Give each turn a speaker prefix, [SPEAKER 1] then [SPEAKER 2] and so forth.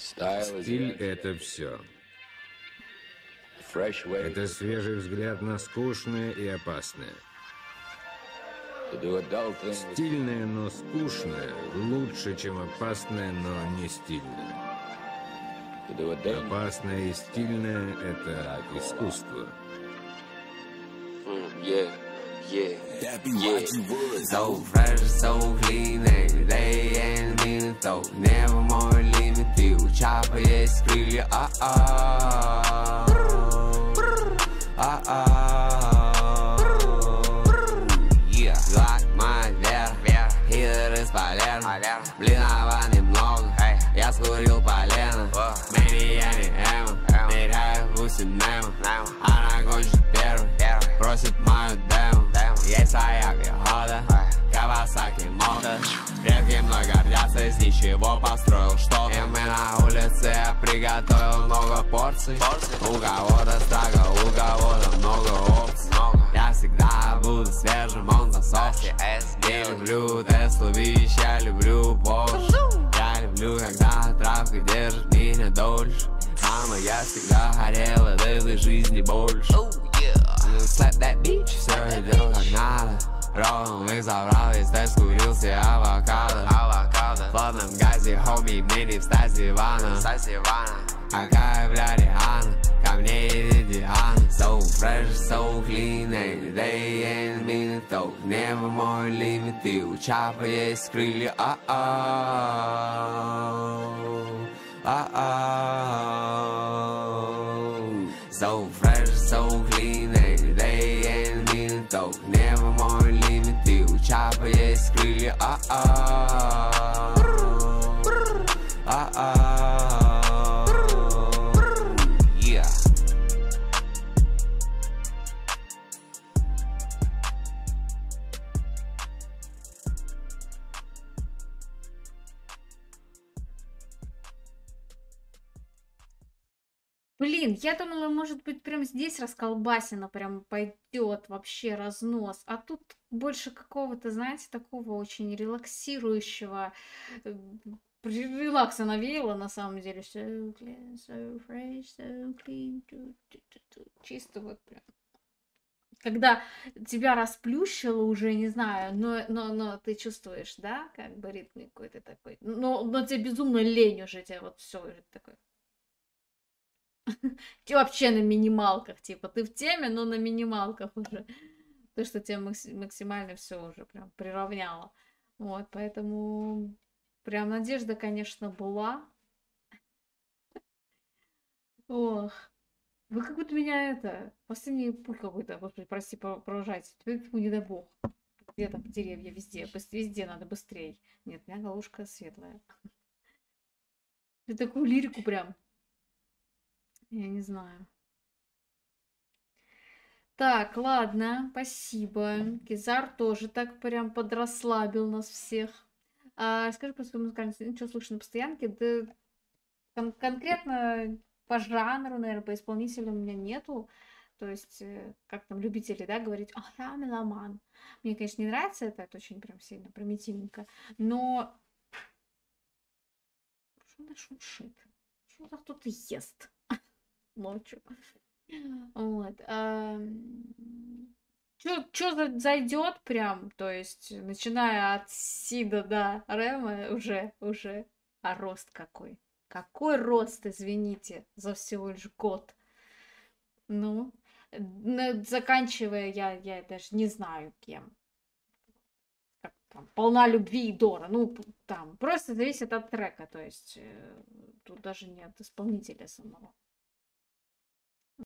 [SPEAKER 1] Стиль — это все. Это свежий взгляд на скучное и опасное. Стильное, но скучное лучше, чем опасное, но не стильное. Опасное и стильное — это искусство.
[SPEAKER 2] Yeah, yeah, yeah. So fresh, so clean, they ain't mean though. Never more chopper, крылья, а-а. А-а. Yeah, like my вверх, хитер из полен. Блинова немного, я скурил полено. Maybe я не эмо, ныряю в усинему. Она кончит первый, просит мою дему. Есть своя из ничего построил что-то. И мы на улице, я приготовил много порций. У кого-то страга, у кого-то много опций. Я всегда буду свежим, он засох. Не люблю Теслу, вещь, я люблю Porsche. Я люблю, когда травка держит меня дольше. Мама, я всегда хотел от этой жизни больше. Slap that bitch, все я делал как надо. Ровно их забрал, весь тест курил все авокадо. В плотном газе, хоми, мне не встать с дивана. Какая, бля, Риhanna, ко мне едет Диана. So fresh, so clean, every day and minute, though. Never more limit, и у чапа есть крылья, а-а. А-а. So fresh, so clean, every day and minute, though. Never more limit, и у чапа есть крылья, а-а.
[SPEAKER 3] Блин, я думала, может быть, прям здесь расколбасина прям пойдет вообще разнос. А тут больше какого-то, знаете, такого очень релаксирующего э, релакса навеяло на самом деле. So clean, so fresh, so clean. Чисто вот прям. Когда тебя расплющило уже, не знаю, но, но, но ты чувствуешь, да, как бы ритм какой-то такой. Но, но тебе безумно лень уже, тебе вот все уже такой. Ты вообще на минималках, типа, ты в теме, но на минималках уже. То, что макси- максимально все уже прям приравняло. Вот, поэтому прям надежда, конечно, была. Ох, вы как будто меня это, последний путь какой-то, господи, прости, про- поражайте. Теперь тьфу, не дай бог. Где там деревья, везде, везде надо быстрее. Нет, у меня головушка светлая. Ты такую лирику прям. Я не знаю. Так, ладно, спасибо. Кизар тоже так прям подрасслабил нас всех. А, скажи про свою музыкальную что слышно на постоянке? Да кон- конкретно по жанру, наверное, по исполнителю у меня нету. То есть, э, как там любители, да, говорить, а я меломан. Мне, конечно, не нравится это, это очень прям сильно примитивненько. Но... Что она шуршит? Что за кто-то ест? Ночью. Вот. Что зайдет прям, то есть, начиная от Сида до Рема, уже, уже. А рост какой? Какой рост, извините, за всего лишь год? Ну, заканчивая, я, я даже не знаю кем. Как там, полна любви и Дора. Ну, там, просто зависит от трека, то есть, э, тут даже не от исполнителя самого.